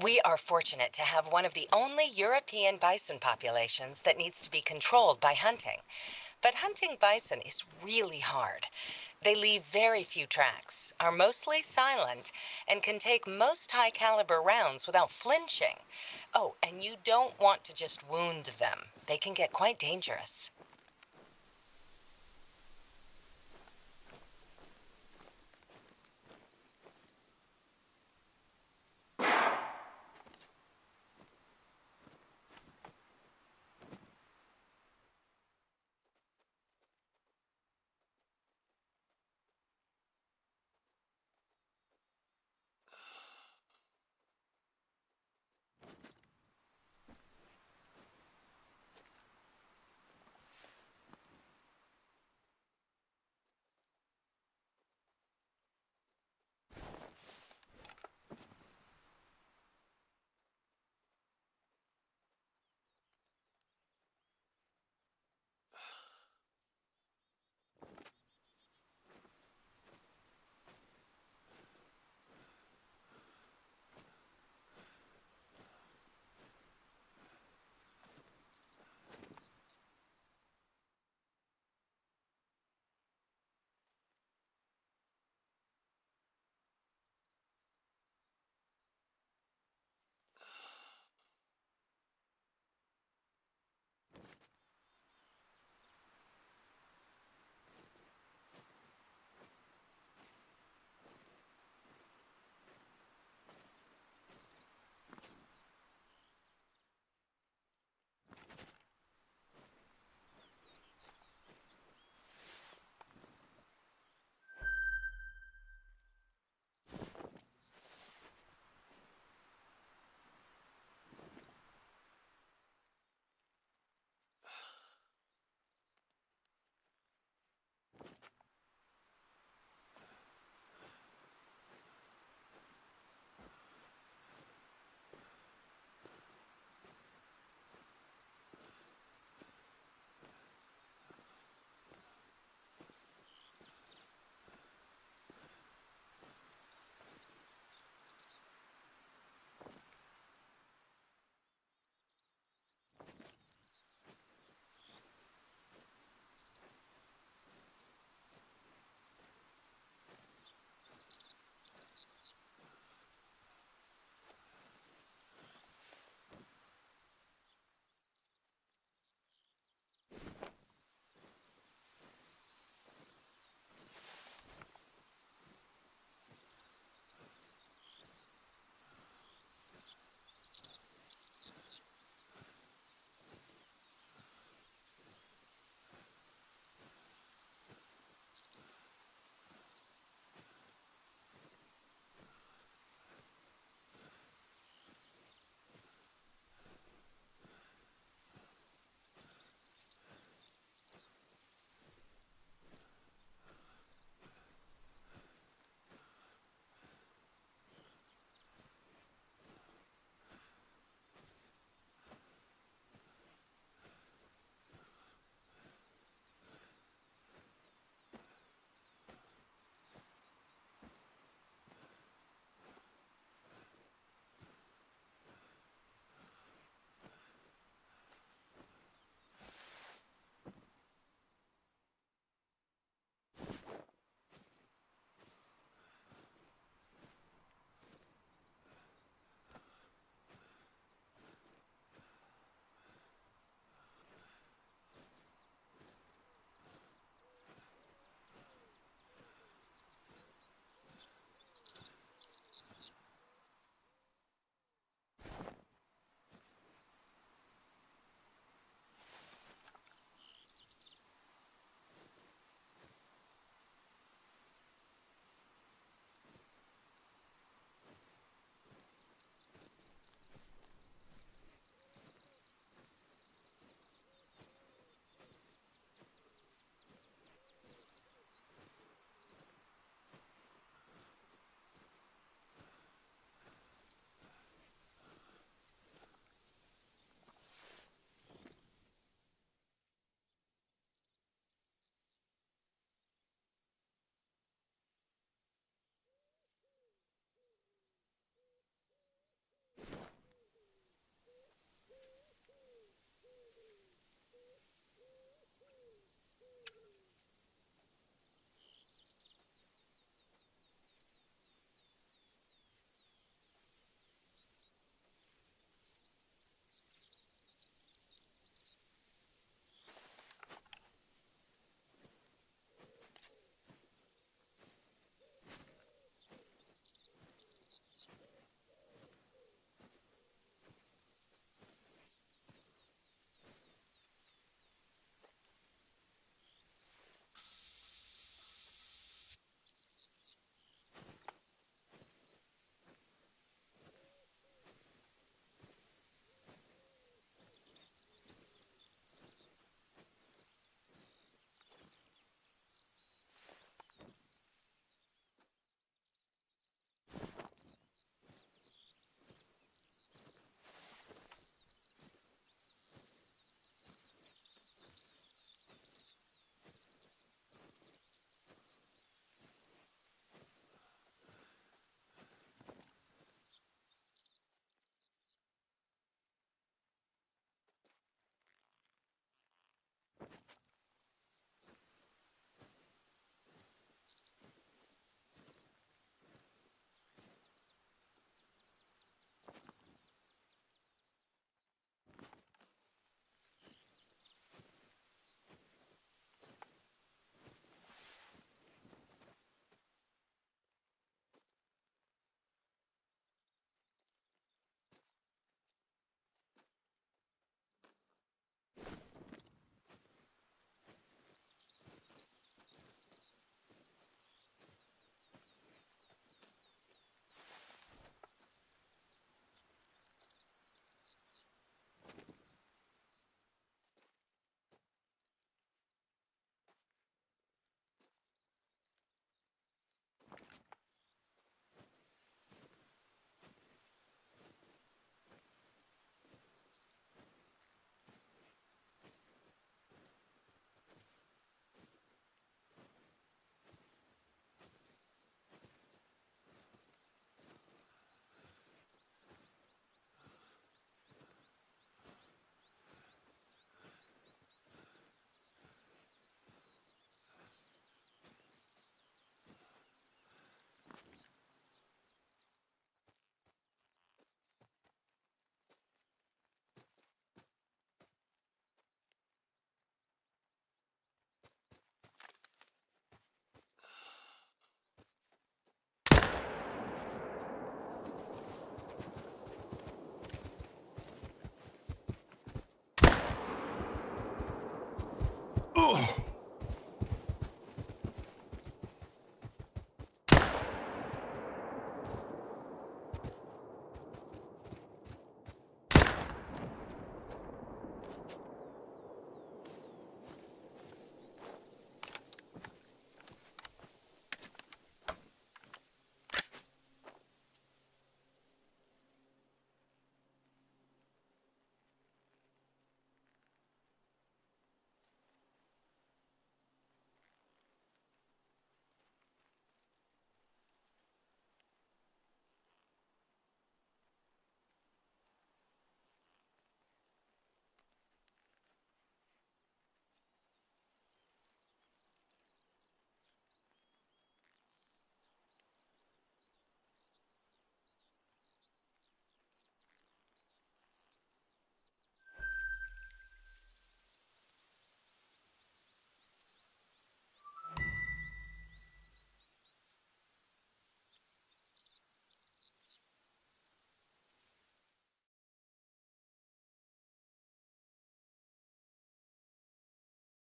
We are fortunate to have one of the only European bison populations that needs to be controlled by hunting. But hunting bison is really hard. They leave very few tracks, are mostly silent, and can take most high caliber rounds without flinching. Oh, and you don't want to just wound them. They can get quite dangerous.